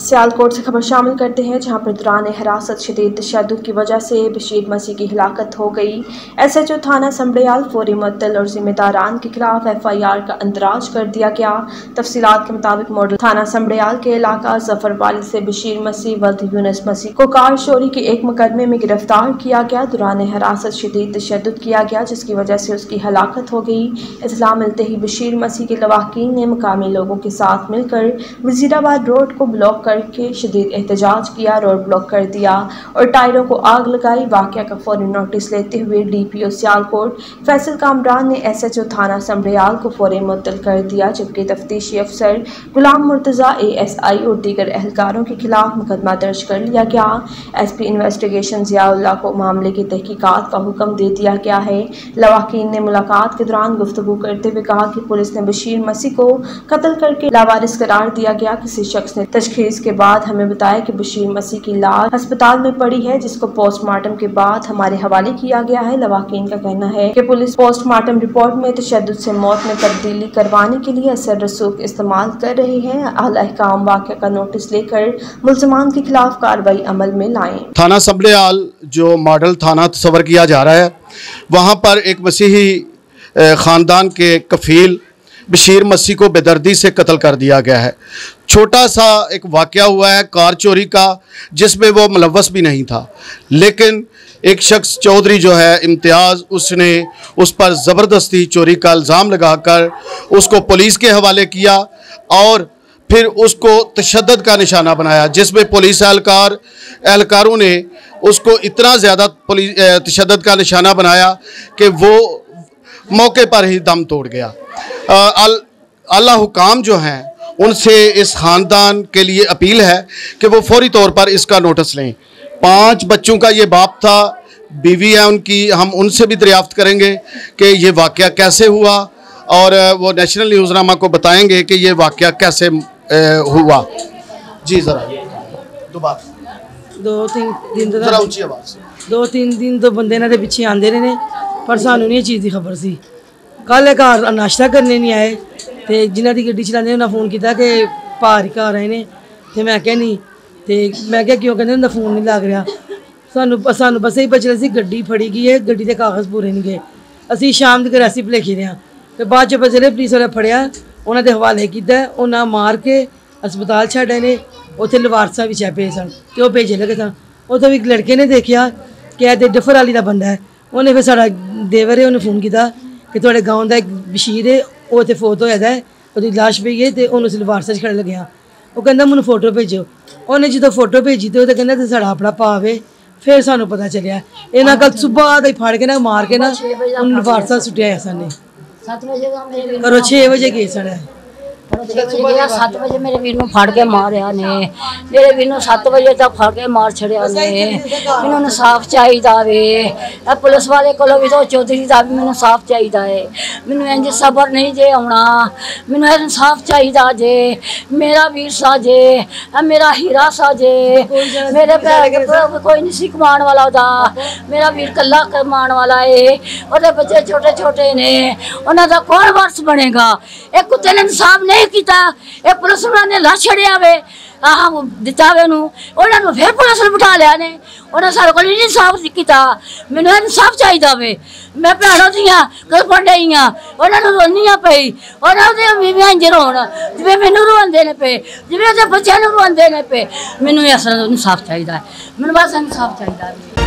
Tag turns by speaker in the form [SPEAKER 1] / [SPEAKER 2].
[SPEAKER 1] सियालकोट से खबर शामिल करते हैं, जहाँ पर दौरान हिरासत शदीद तशद की वजह से बशीर मसीह की हिलाकत हो गई। एस एच ओ थाना समड़ियाल फौरी मअतल और जिम्मेदारान के खिलाफ एफ़ आई आर का अंदराज कर दिया गया। तफसीत के मुताबिक मॉडल थाना समड़ियाल के इलाका ज़फ़र वाली से बशीर मसीह वल्द यूनस मसीह को कार चोरी के एक मुकदमे में गिरफ़्तार किया गया। दौरान हिरासत शदीद तशद किया गया, जिसकी वजह से उसकी हलाकत हो गई। इतला मिलते ही बशीर मसीह के लवाकिन ने मकामी लोगों के साथ मिलकर वजीराबाद रोड को ब्लॉक करके शदीद एहतजाज किया रोड ब्लॉक कर दिया और टायरों को आग लगाई। वाक़ का फौरी नोटिस लेते हुए D P O Sialkot Faisal Kamran ने एस एच ओ थाना समरियाल को फौरी मुतल कर दिया, जबकि तफ्तीशी अफसर गुलाम मुर्तज़ा ए एस आई और दीगर एहलकारों के खिलाफ मुकदमा दर्ज कर लिया गया। एस पी इन्वेस्टिगेशन जियाउल्ला को मामले की तहकीकत का हुक्म दे दिया गया है। लवाकिन ने मुलाकात के दौरान गुफ्तु करते हुए कहा कि पुलिस ने बशीर मसीह को कत्ल करके लावारिस करार दिया गया। किसी शख्स ने तशखीस के बाद हमें बताया कि बशीर मसीह की लाश अस्पताल में पड़ी है, जिसको पोस्टमार्टम के बाद हमारे हवाले किया गया है। लवाकिन का कहना है कि पुलिस पोस्टमार्टम रिपोर्ट में तशद से मौत में तब्दीली करवाने के लिए असर रसूख इस्तेमाल कर रहे हैं। अहकाम वाक़ का नोटिस लेकर मुलजमान के खिलाफ कार्रवाई अमल में लाए।
[SPEAKER 2] थाना सबलेआल, जो मॉडल थाना तस्वर किया जा रहा है, वहाँ पर एक मसीही ख़ानदान के कफील बशीर मसीह को बेदर्दी से कत्ल कर दिया गया है। छोटा सा एक वाक़ हुआ है, कार चोरी का, जिसमें वो मुलवस भी नहीं था। लेकिन एक शख्स चौधरी जो है, इम्तियाज़, उसने उस पर ज़बरदस्ती चोरी का इल्ज़ाम लगाकर उसको पुलिस के हवाले किया और फिर उसको तशद का निशाना बनाया, जिसमें पुलिस एहलकार, एहलकारों ने उसको इतना ज़्यादा पुलिस तशद का निशाना बनाया कि वो मौके पर ही दम तोड़ गया। अल्लाह हुकाम जो हैं उनसे इस ख़ानदान के लिए अपील है कि वो फौरी तौर पर इसका नोटिस लें। पाँच बच्चों का ये बाप था बीवी है उनकी हम उनसे भी दरियाफ्त करेंगे कि ये वाक़ कैसे हुआ और वो नेशनल न्यूज़नामा को बताएँगे कि ये वाक़ कैसे हुआ। जी ज़रा
[SPEAKER 3] दोबारा। दो तीन दिन तो दो तीन दिन तो बंदे इन्होंने पिछे आते रहे पर सी कल घर नाश्ता करने नहीं आए तो जिन्हों की गड्डी चलाते उन्हें फ़ोन किया कि भार घर आए ने तो मैं क्या नहीं तो मैं क्या क्यों? कहते उनका फ़ोन नहीं लग रहा। सानू सानू बस ही बचना सी गड्डी फड़ी गई है गड्डी के कागज़ पूरे नहीं गए असी शाम तक रैसी भलेखी रहे। तो बाद च बचले पुलिस वाले फड़िया उन्होंने हवाले किया उन्हें मार के अस्पताल छड़े ने, उत्थे लवारसा भी छे सन तो भेजे लगे सन। उतो एक लड़के ने देखा कि डफर वाली का बंदा है उन्हें फिर साढ़ा देवर है उन्हें फ़ोन किया ਕਿ ਤੁਹਾਡੇ ਗਾਉਂ ਦਾ ਇੱਕ ਬਸ਼ੀਰ ਹੈ ਉਹ ਤੇ ਫੋਟ ਹੋਇਆ ਦਾ ਉਹਦੀ লাশ ਪਈ ਹੈ ਤੇ ਉਹਨੂੰ ਸਲਵਾਰ ਸੱਚ ਖੜ ਲੱਗਿਆ ਉਹ ਕਹਿੰਦਾ ਮੈਨੂੰ ਫੋਟੋ ਭੇਜੋ ਉਹਨੇ ਜਦੋਂ ਫੋਟੋ ਭੇਜੀ ਤੇ ਉਹ ਤਾਂ ਕਹਿੰਦਾ ਤੇ ਸਾਡਾ ਆਪਣਾ ਭਾਵੇ ਫਿਰ ਸਾਨੂੰ ਪਤਾ ਚੱਲਿਆ ਇਹਨਾਂ ਕੱਲ ਸਵੇਰ ਦਾ ਹੀ ਫੜ ਕੇ ਨਾ ਮਾਰ ਕੇ ਨਾ ਉਹਨੂੰ ਵਾਰਸਾ ਸੁੱਟਿਆ ਸਾਨੇ 7 ਵਜੇ ਦਾ ਮੇਰੇ ਕਰੋ 6 ਵਜੇ ਗਏ ਸਨ
[SPEAKER 4] ਸੱਤ ਵਜੇ ਮੇਰੇ ਵੀਰ ਨੂੰ ਫੜ ਕੇ ਮਾਰਿਆ ਨੇ ਮੇਰੇ ਵੀਰ ਨੂੰ 7 ਵਜੇ ਤੱਕ ਫੜ ਕੇ ਮਾਰ ਛੜਿਆ ਨੇ ਮੈਨੂੰ ਇਨਸਾਫ ਚਾਹੀਦਾ ਵੇ ਇਹ ਪੁਲਿਸ ਵਾਲੇ ਕੋਲੋਂ ਵੀ ਤੋਂ ਚੌਧਰੀ ਦਾ ਵੀ ਮੈਨੂੰ ਸਾਫ ਚਾਹੀਦਾ ਹੈ ਮੈਨੂੰ ਇੰਜ ਸਬਰ ਨਹੀਂ ਜੇ ਆਉਣਾ ਮੈਨੂੰ ਇਨਸਾਫ ਚਾਹੀਦਾ ਜੇ ਮੇਰਾ ਵੀਰ ਸਾਜੇ ਇਹ ਮੇਰਾ ਹੀਰਾ ਸਾਜੇ ਮੇਰੇ ਭੈਣ ਕੋਈ ਨਹੀਂ ਸੀ ਕਮਾਉਣ ਵਾਲਾ ਉਹਦਾ ਮੇਰਾ ਵੀਰ ਕੱਲਾ ਕਮਾਉਣ ਵਾਲਾ ਏ ਉਹਦੇ ਬੱਚੇ ਛੋਟੇ ਛੋਟੇ ਨੇ ਉਹਨਾਂ ਦਾ ਕੌਣ ਵਾਰਸ ਬਣੇਗਾ ਇਹ ਕੁੱਤੇ ਨੇ ਇਨਸਾਫ ਨਹੀਂ ਕੀਤਾ ਇਹ ਪੁਲਿਸ ਵਾਲਿਆਂ ਨੇ ਲਾ ਛੜਿਆ ਵੇ ਆਹ ਦਿੱਤਾ ਵੇ ਨੂੰ ਉਹਨਾਂ ਨੂੰ ਫਿਰ ਪੁਲਿਸ ਨੇ ਬਿਠਾ ਲਿਆ ਨੇ ਉਹਨਾਂ ਸਾਰੇ ਕੋਲ ਨਹੀਂ ਇਨਸਾਫ ਕੀਤਾ ਮੈਨੂੰ ਇਨਸਾਫ ਚਾਹੀਦਾ ਵੇ ਮੈਂ ਭੈਣਾਂ ਦੀਆਂ ਕਦ ਪੜਈਆਂ ਉਹਨਾਂ ਨੂੰ ਰੋਣੀਆਂ ਪਈ ਉਹਨਾਂ ਦੇ ਮੀਵੀਆਂ ਇੰਜ ਰੋਣ ਜਿਵੇਂ ਮੈਨੂੰ ਰੋਂਦੇ ਨੇ ਪਏ ਜਿਵੇਂ ਉਹਦੇ ਬੱਚਿਆਂ ਨੂੰ ਰੋਂਦੇ ਨੇ ਪਏ ਮੈਨੂੰ ਇਸ ਤਰ੍ਹਾਂ ਇਨਸਾਫ ਚਾਹੀਦਾ ਮੈਨੂੰ ਬਸ ਇਨਸਾਫ ਚਾਹੀਦਾ ਵੇ